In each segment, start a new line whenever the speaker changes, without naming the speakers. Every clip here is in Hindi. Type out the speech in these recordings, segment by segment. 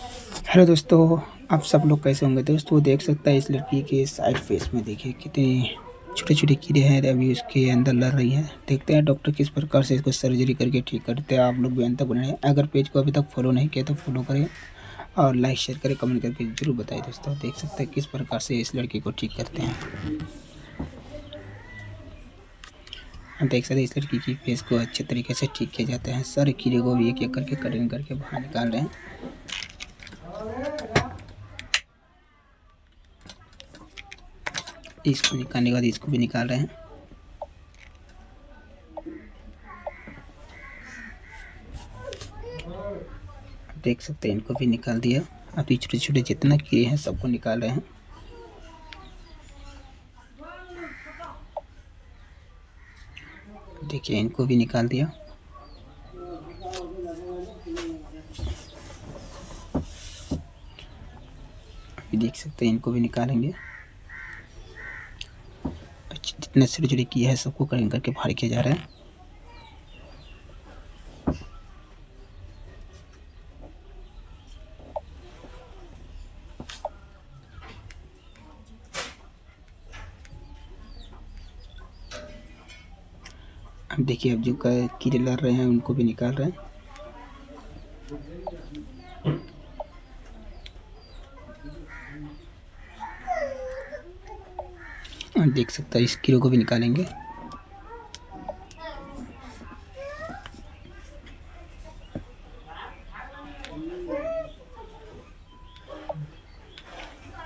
हेलो दोस्तों, आप सब लोग कैसे होंगे? दोस्तों देख सकता है इस लड़की के साइड फेस में देखिए, कितने छोटे छोटे कीड़े हैं, अभी उसके अंदर लड़ रही है। देखते हैं डॉक्टर किस प्रकार से इसको सर्जरी करके ठीक करते हैं। आप लोग भी अंत तक बने अगर पेज को अभी तक फॉलो नहीं किया तो फॉलो करें और लाइक शेयर करें कमेंट करके ज़रूर बताएँ दोस्तों। देख सकते हैं किस प्रकार से इस लड़की को ठीक करते हैं। देख सकते हैं इस लड़की की फेस को अच्छे तरीके से ठीक किया जाता है। सारे कीड़े को भी एक एक करके कटिंग करके बाहर निकाल रहे हैं। इसको निकालने के बाद इसको भी निकाल रहे हैं। देख सकते हैं, इनको भी निकाल दिया। अभी छोटे छोटे जितना किए हैं, सबको निकाल रहे हैं। देखिए, इनको भी निकाल दिया। देख सकते हैं, इनको भी निकालेंगे। जितने छोटे किए हैं, सबको कटिंग करके बाहर किया जा रहा है। अब देखिए, अब जो कीड़े लड़ रहे हैं, उनको भी निकाल रहे हैं। देख सकता है, इस कीड़े को भी निकालेंगे।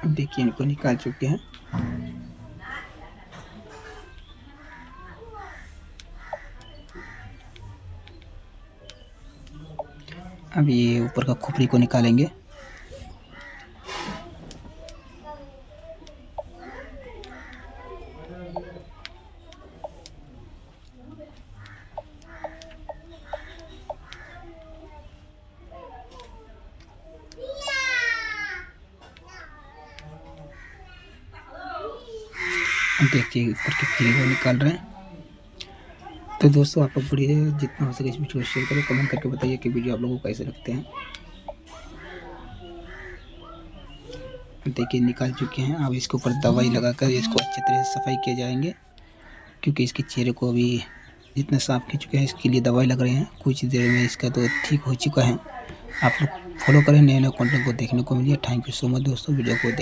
देखिए, इनको निकाल चुके हैं। अब ये ऊपर का खोपड़ी को निकालेंगे। देखिए ऊपर के को निकाल रहे हैं। तो दोस्तों, आप लोग बड़ी जितना हो सके इस वीडियो को शेयर करें कमेंट करके बताइए कि वीडियो आप लोगों को कैसे लगते हैं। देखिए, निकाल चुके हैं। अब इसके ऊपर दवाई लगाकर इसको अच्छे तरह से सफ़ाई किए जाएँगे, क्योंकि इसके चेहरे को अभी जितना साफ़ कर चुके हैं, इसके लिए दवाई लग रहे हैं। कुछ देर में इसका तो ठीक हो चुका है। आप लोग फॉलो करें नए नए कॉन्टेंट को देखने को मिलिए। थैंक यू सो मच दोस्तों। वीडियो को